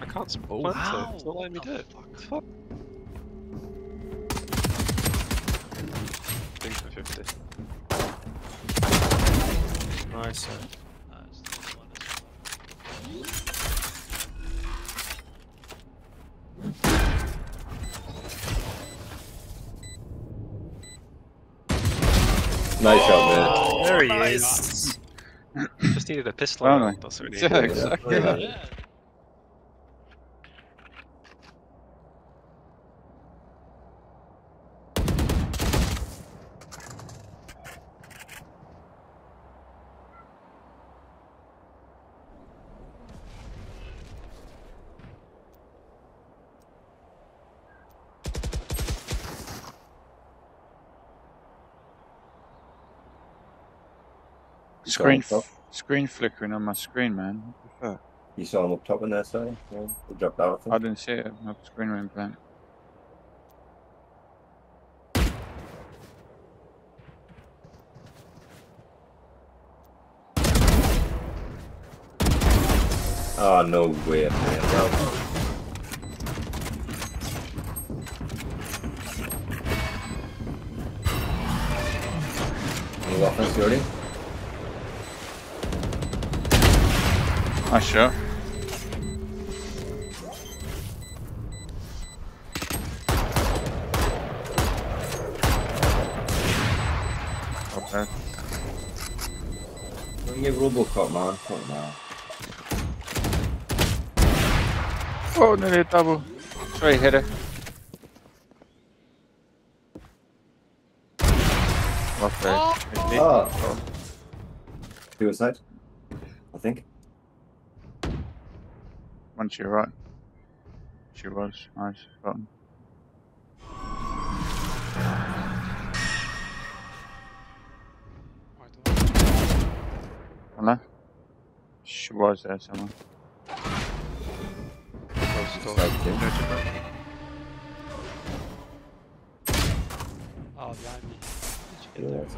I can't Oh, plant wow. it. It's not letting me do it. Fuck. fuck. Think for 50. Nice. Nice, the one as well. Nice shot, There he oh, is. Just needed a pistol. Well, ammo, no. That's what we Yeah, exactly. Yeah. Yeah. Screen, Go on, f- screen flickering on my screen, man. What the fuck? You saw him up top in there, sorry. Yeah, he dropped out. I didn't see it. My screen went blank. Oh, no way. Man. Any offense, Jordy? Nice shot. Bad. Don't get Robocop, man. Come on. Oh, nearly a double. Sorry, hit it. Not bad. Oh. Suicide? I think. One to your right. She was. Nice. Got him. Hello? She was there somewhere. Suicide. Oh, behind me. Did you Yeah, get that's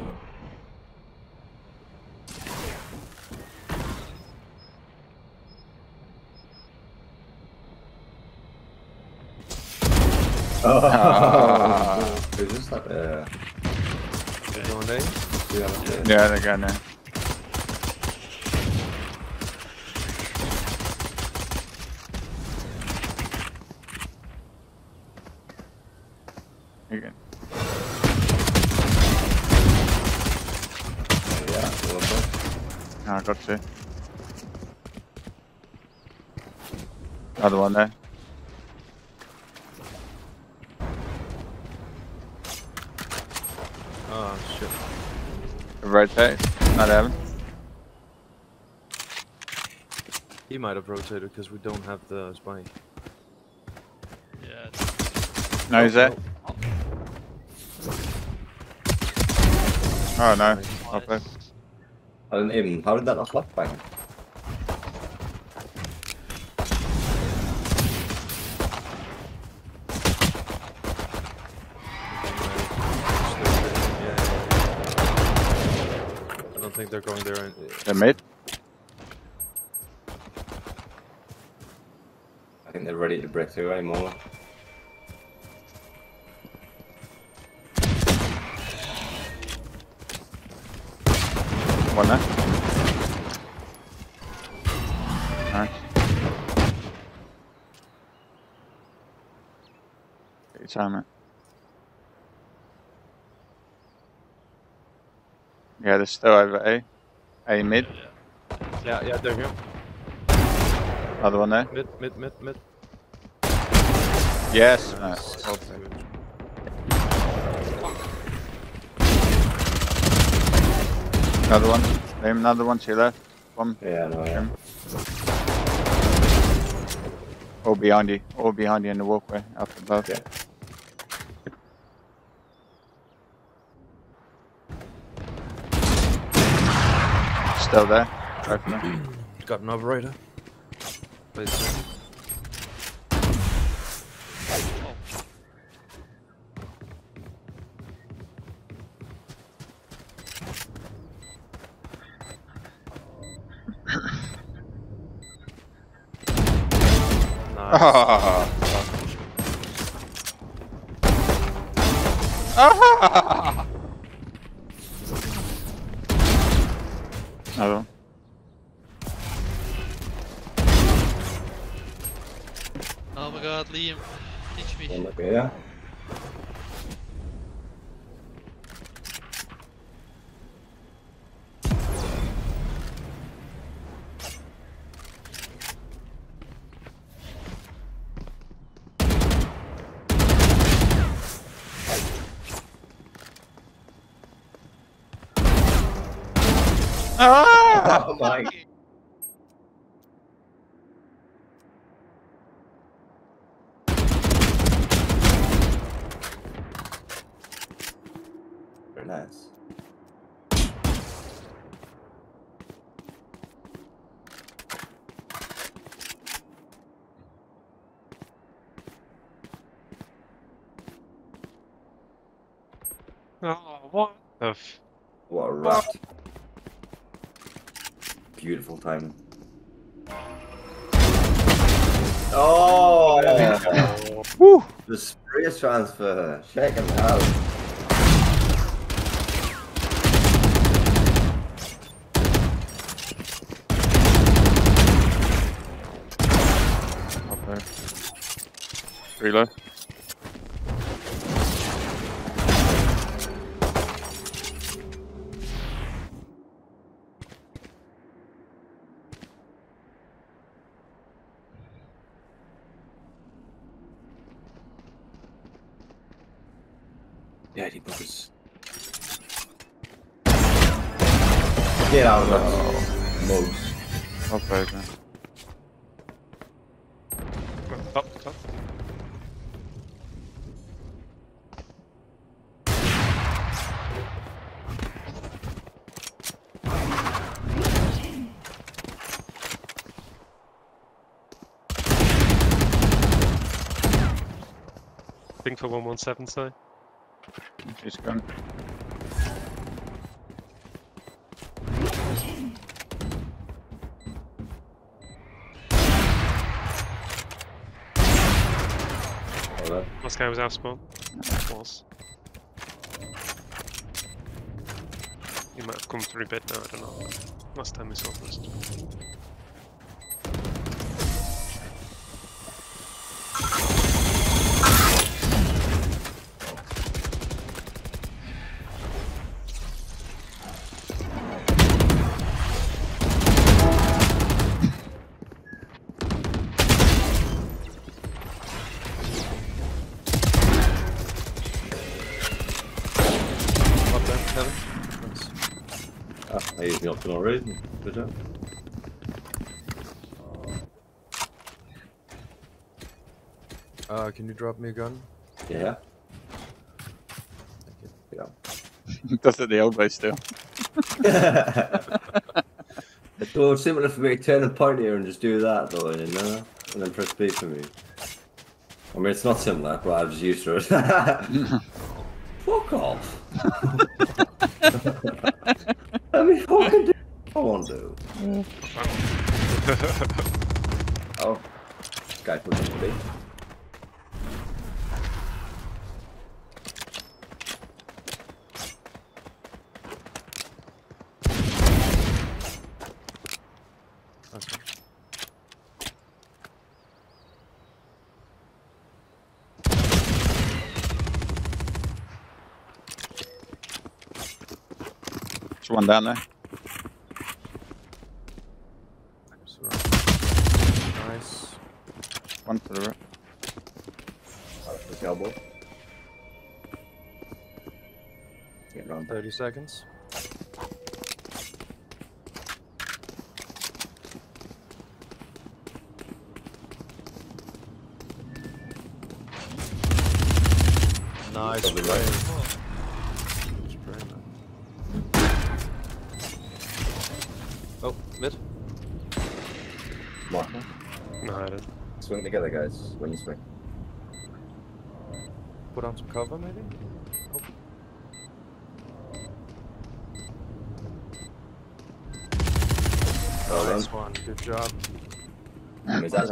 Oh, Who's this? Like, uh, Going A. yeah, yeah. Yeah, they're going there. Again. Yeah, well, well. I got two. Another one there. Oh shit. Rotate. Not having. He might have rotated because we don't have the spike. Yeah, No, he's there. Oh no. Nice. Not bad. I didn't even. How did that not left bang? They're going there. in- uh, The mid. I think they're ready to break through anymore. One there. Nice. Get your time, mate. Yeah, they're still over A. A mid. Yeah, yeah, they're here. Another one there. Mid, mid, mid, mid. Yes. Nice. Nice. Another one. Name another one to your left. One. Yeah, no, yeah. All behind you. All behind you in the walkway. Up above. Yeah. Still there. Got an operator. Sorry. Ah. Ah. Another one. Oh my god, Liam. Ah. Oh my Very nice. Oh, what the f- What a rat. Beautiful timing. Oh! Woo. the sprays transfer. Check him out. Reload. Daddy buggers. Get out of that. Mugs. Okay. man. Top, top. Think for 117 side. Hold on. Last guy was out spawn. Was. He might have come through bed now, I don't know. Last time we saw first. Ah, I used me up for no reason. Good job. Uh, can you drop me a gun? Yeah. Thank you. Yeah. Does it the old way still. It's so similar for me to turn a point here and just do that though, you know? And then press B for me. I mean, it's not similar, but I'm just used to it. Fuck off. I mean, what can do? I won't do. Oh. Guy put it There's one down there. Nice. One to the right. His elbow. Get around there. 30 seconds. Nice Mark. No, I didn't. Swing together, guys, when you swing. Put on some cover, maybe? Oh, well nice done. one. Good job. Is that